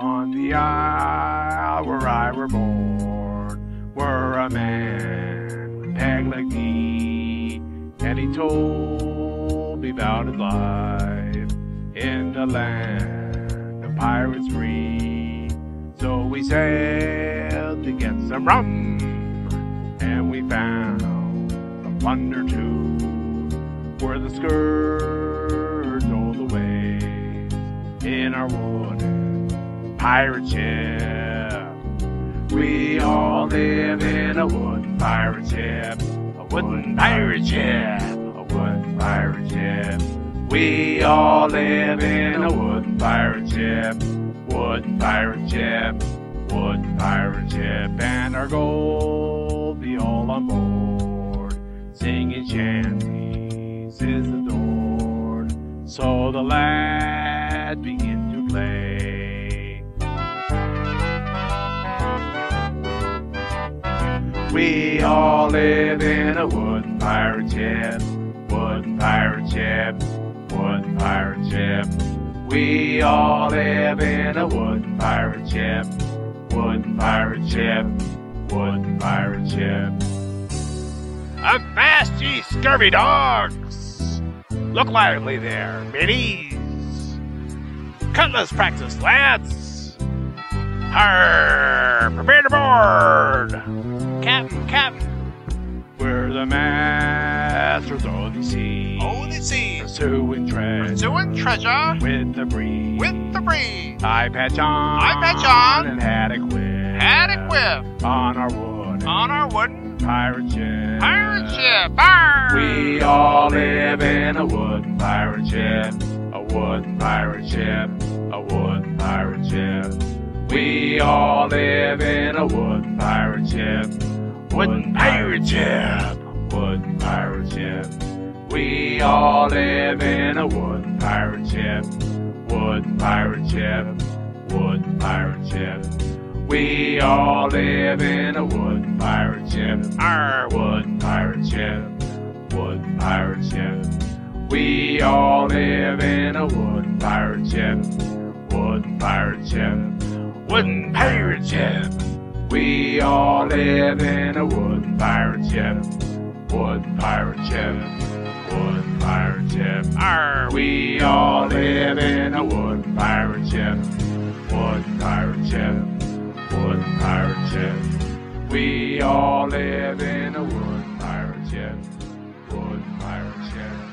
On the isle where I were born, were a man with peg like me, and he told me about his life in the land of pirates free. So we sailed to get some rum, and we found some plunder too, where the skirts all the waves in our wooden pirate ship. We all live in a wooden pirate ship, a wooden pirate ship, a wooden pirate ship. We all live in a wooden pirate ship, wooden pirate ship, wooden pirate ship, and our gold be all on board, singing shanties is adored. So the lad begin We all live in a wooden pirate ship, wooden pirate ship, wooden pirate ship. We all live in a wooden pirate ship, wooden pirate ship, wooden pirate ship. Avast ye scurvy dogs! Look lively there, middies! Cutlass practice, lads! Arr! Prepare to board! Captain, Captain! We're the masters of the sea. Oh, the sea. Pursuing treasure Pursuing treasure with the breeze. with the breeze. Eye patch on. Eye patch on. And had a quip. Had a quip On our wood. on our wooden pirate ship. pirate ship. Arr! We all live in a wooden pirate ship, a wooden pirate ship, a wooden pirate ship. We all live in a wooden pirate ship, wooden pirate ship, wooden pirate ship. We all live in a wooden pirate ship, wooden pirate ship, wooden pirate ship. We all live in a wooden pirate ship, our wooden pirate ship, wooden pirate ship. We all live in a wooden pirate ship, wooden pirate ship, wooden pirate ship. We all live in a wood pirate ship, Wood pirate ship, Wood pirate ship. Arr, we all live in a wood pirate ship, Wood pirate ship, Wood pirate ship. We all live in a wood pirate ship, Wood pirate ship.